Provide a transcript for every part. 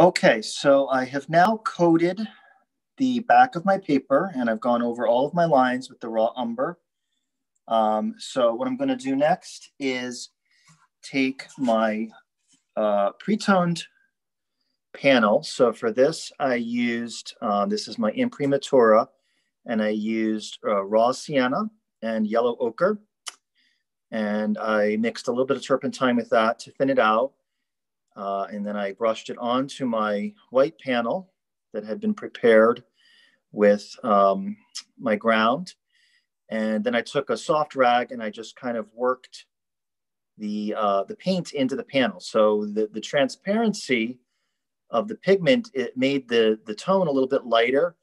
Okay, so I have now coated the back of my paper and I've gone over all of my lines with the raw umber. Um, so what I'm gonna do next is take my uh, pre-toned panel. So for this, I used, uh, this is my Imprimatura, and I used uh, raw sienna and yellow ochre. And I mixed a little bit of turpentine with that to thin it out. Uh, and then I brushed it onto my white panel that had been prepared with um, my ground. And then I took a soft rag and I just kind of worked the, uh, the paint into the panel. So the, the transparency of the pigment, it made the, the tone a little bit lighter.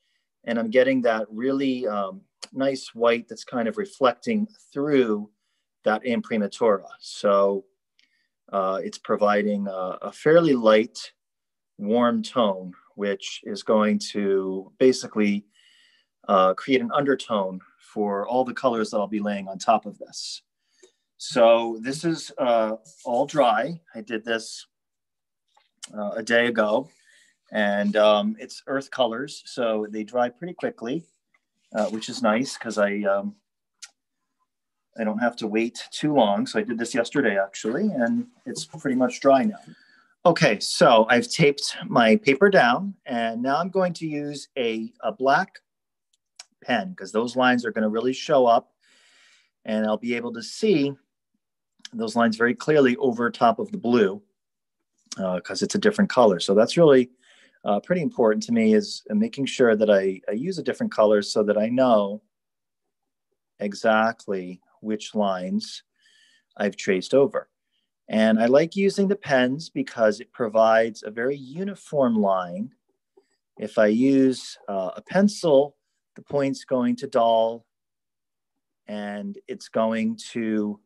And I'm getting that really um, nice white that's kind of reflecting through that imprimatura. So uh, it's providing a, a fairly light, warm tone, which is going to basically uh, create an undertone for all the colors that I'll be laying on top of this. So this is uh, all dry. I did this uh, a day ago and um, it's earth colors. So they dry pretty quickly, uh, which is nice because I, um, I don't have to wait too long. So I did this yesterday actually, and it's pretty much dry now. Okay, so I've taped my paper down and now I'm going to use a, a black pen because those lines are going to really show up and I'll be able to see those lines very clearly over top of the blue because uh, it's a different color. So that's really uh, pretty important to me is making sure that I, I use a different color so that I know exactly which lines I've traced over. And I like using the pens because it provides a very uniform line. If I use uh, a pencil the point's going to dull and it's going to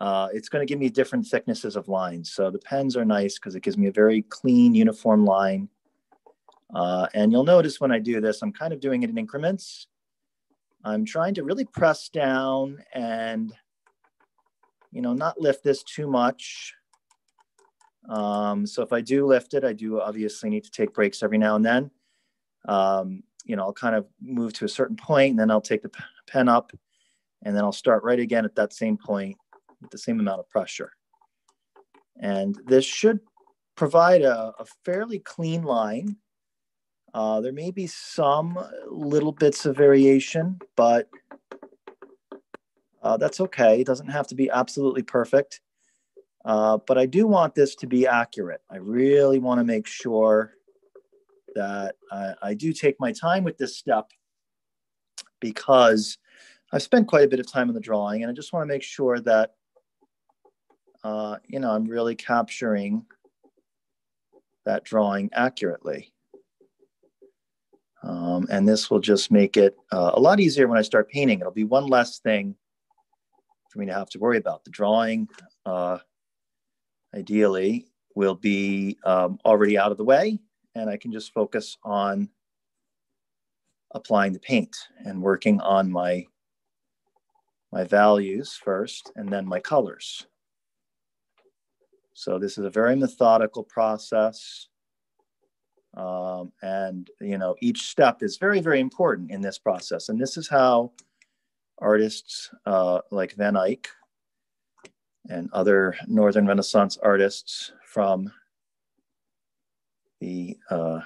uh, it's going to give me different thicknesses of lines. So the pens are nice because it gives me a very clean, uniform line. Uh, and you'll notice when I do this, I'm kind of doing it in increments. I'm trying to really press down and, you know, not lift this too much. Um, so if I do lift it, I do obviously need to take breaks every now and then. Um, you know, I'll kind of move to a certain point and then I'll take the pen up and then I'll start right again at that same point with the same amount of pressure. And this should provide a, a fairly clean line. Uh, there may be some little bits of variation, but uh, that's okay. It doesn't have to be absolutely perfect. Uh, but I do want this to be accurate. I really want to make sure that I, I do take my time with this step because I've spent quite a bit of time in the drawing and I just want to make sure that, uh, you know, I'm really capturing that drawing accurately. Um, and this will just make it uh, a lot easier when I start painting. It'll be one less thing for me to have to worry about. The drawing, uh, ideally, will be um, already out of the way and I can just focus on applying the paint and working on my my values first and then my colors. So this is a very methodical process. Um, and you know each step is very very important in this process and this is how artists uh, like van eyck and other northern renaissance artists from the uh,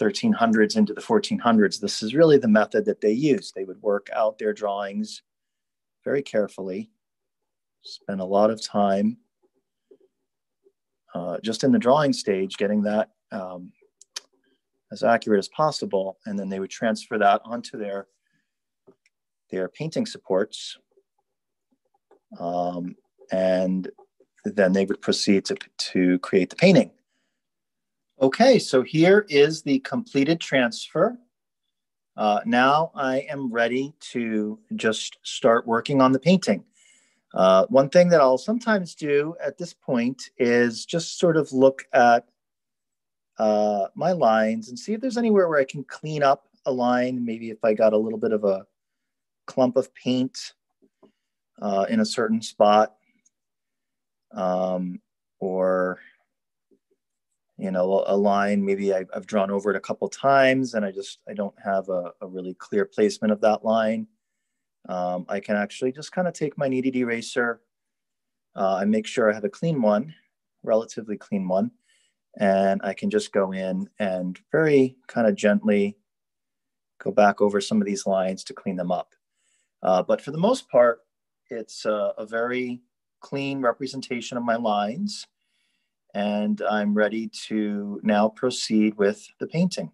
1300s into the 1400s, this is really the method that they used. They would work out their drawings very carefully, spend a lot of time uh, just in the drawing stage, getting that um, as accurate as possible, and then they would transfer that onto their their painting supports, um, and then they would proceed to, to create the painting. Okay, so here is the completed transfer. Uh, now I am ready to just start working on the painting. Uh, one thing that I'll sometimes do at this point is just sort of look at uh, my lines and see if there's anywhere where I can clean up a line. Maybe if I got a little bit of a clump of paint uh, in a certain spot um, or you know, a line maybe I, have drawn over it a couple times and I just, I don't have a, a really clear placement of that line. Um, I can actually just kind of take my kneaded eraser uh, and make sure I have a clean one, relatively clean one. And I can just go in and very kind of gently go back over some of these lines to clean them up. Uh, but for the most part, it's a, a very clean representation of my lines and I'm ready to now proceed with the painting.